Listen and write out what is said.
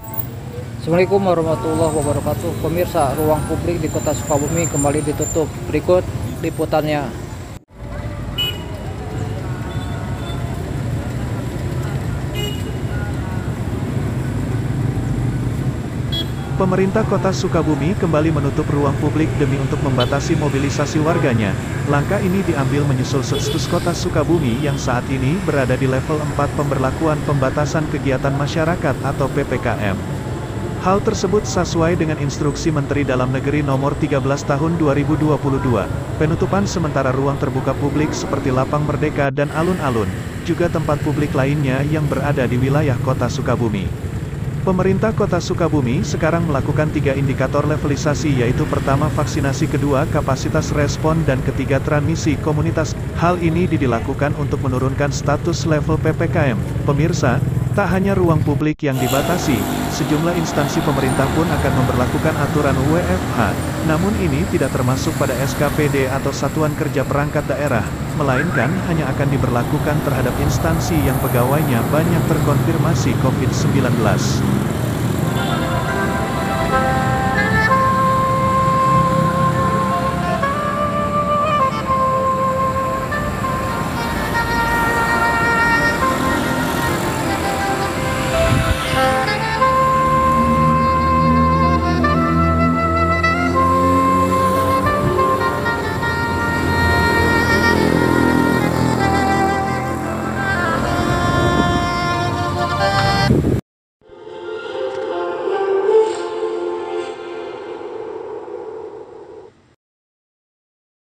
Assalamualaikum warahmatullahi wabarakatuh. Pemirsa, ruang publik di Kota Sukabumi kembali ditutup. Berikut liputannya. Pemerintah Kota Sukabumi kembali menutup ruang publik demi untuk membatasi mobilisasi warganya. Langkah ini diambil menyusul status Kota Sukabumi yang saat ini berada di level 4 pemberlakuan pembatasan kegiatan masyarakat atau PPKM. Hal tersebut sesuai dengan instruksi Menteri Dalam Negeri nomor 13 tahun 2022. Penutupan sementara ruang terbuka publik seperti Lapang Merdeka dan alun-alun, juga tempat publik lainnya yang berada di wilayah Kota Sukabumi. Pemerintah Kota Sukabumi sekarang melakukan tiga indikator levelisasi yaitu pertama vaksinasi kedua kapasitas respon dan ketiga transmisi komunitas. Hal ini dilakukan untuk menurunkan status level PPKM. Pemirsa, tak hanya ruang publik yang dibatasi, sejumlah instansi pemerintah pun akan memperlakukan aturan WFH. Namun ini tidak termasuk pada SKPD atau Satuan Kerja Perangkat Daerah, melainkan hanya akan diberlakukan terhadap instansi yang pegawainya banyak terkonfirmasi COVID-19.